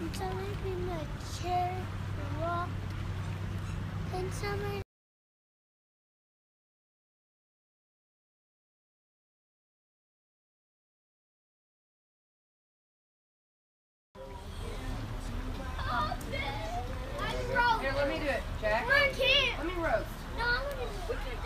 Somebody give me a chair, a rock, and somebody. Here, let me do it, Jack. Run, kid. Let me roast. No, I'm gonna.